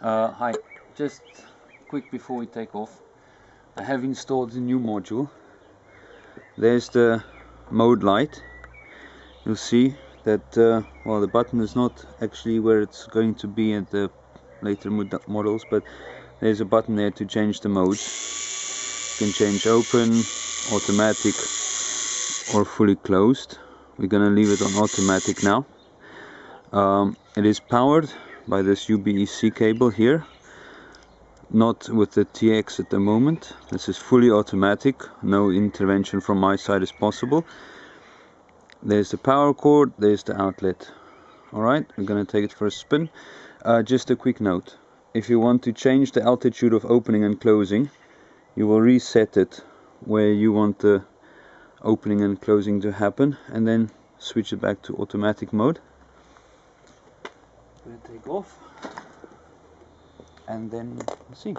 Uh, hi, just quick before we take off. I have installed the new module. There's the mode light. You'll see that uh, well the button is not actually where it's going to be at the later mod models but there's a button there to change the mode. You can change open, automatic or fully closed. We're gonna leave it on automatic now. Um, it is powered by this UBEC cable here. Not with the TX at the moment. This is fully automatic. No intervention from my side is possible. There's the power cord there's the outlet. Alright I'm gonna take it for a spin. Uh, just a quick note. If you want to change the altitude of opening and closing you will reset it where you want the opening and closing to happen and then switch it back to automatic mode to take off and then see.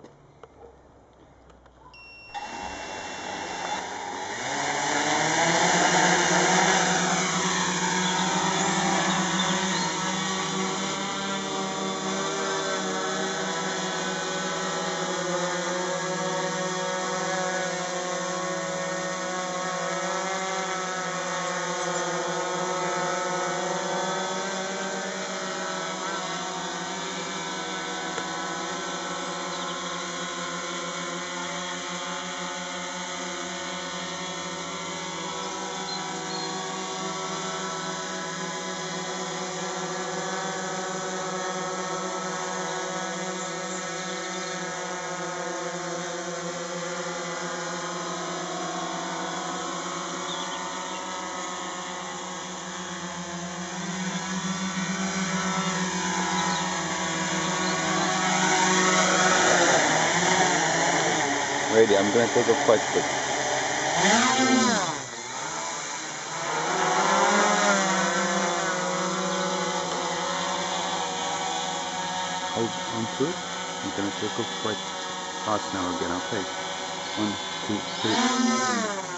Ready. I'm gonna take a quite quick. Ah. Hold oh, on to it. I'm gonna take off quite fast now again, okay? One, two, three. Ah.